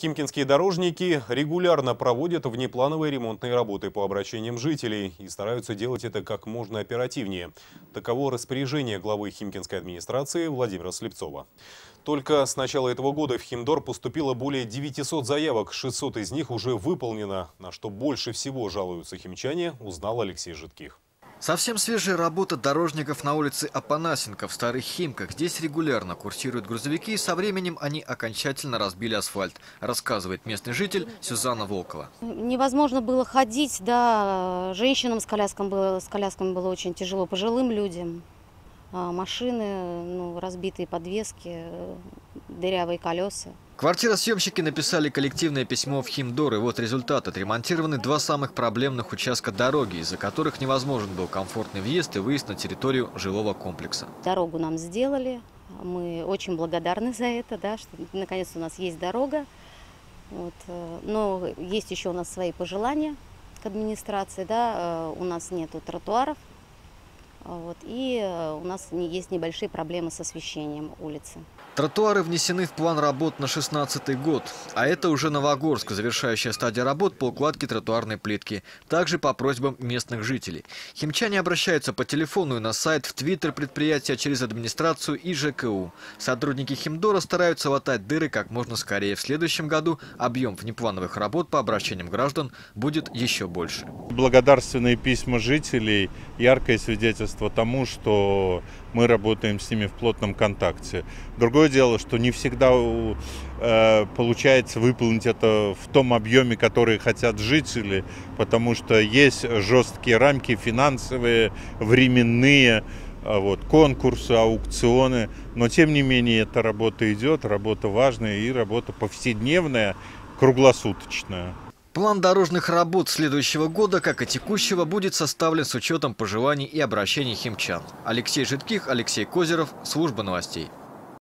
Химкинские дорожники регулярно проводят внеплановые ремонтные работы по обращениям жителей и стараются делать это как можно оперативнее. Таково распоряжение главы Химкинской администрации Владимира Слепцова. Только с начала этого года в Химдор поступило более 900 заявок, 600 из них уже выполнено. На что больше всего жалуются химчане, узнал Алексей Житких. Совсем свежая работа дорожников на улице Апанасенко в Старых Химках. Здесь регулярно курсируют грузовики, и со временем они окончательно разбили асфальт, рассказывает местный житель Сюзанна Волкова. Невозможно было ходить, да, женщинам с, коляском было, с колясками было очень тяжело, пожилым людям. А машины, ну, разбитые подвески, дырявые колеса. Квартиросъемщики написали коллективное письмо в Химдор, и вот результат. Отремонтированы два самых проблемных участка дороги, из-за которых невозможен был комфортный въезд и выезд на территорию жилого комплекса. Дорогу нам сделали, мы очень благодарны за это, да, что наконец у нас есть дорога. Вот. Э, но есть еще у нас свои пожелания к администрации, да, э, у нас нету тротуаров, вот, и э, у нас есть небольшие проблемы с освещением улицы. Тротуары внесены в план работ на 16 год. А это уже Новогорск, завершающая стадия работ по укладке тротуарной плитки. Также по просьбам местных жителей. Химчане обращаются по телефону и на сайт, в твиттер предприятия через администрацию и ЖКУ. Сотрудники Химдора стараются латать дыры как можно скорее. В следующем году объем внеплановых работ по обращениям граждан будет еще больше. Благодарственные письма жителей – яркое свидетельство тому, что мы работаем с ними в плотном контакте. Другое дело, что не всегда э, получается выполнить это в том объеме, который хотят жители, потому что есть жесткие рамки финансовые, временные, а вот, конкурсы, аукционы. Но тем не менее эта работа идет, работа важная и работа повседневная, круглосуточная. План дорожных работ следующего года, как и текущего, будет составлен с учетом пожеланий и обращений химчан. Алексей Житких, Алексей Козеров, Служба новостей.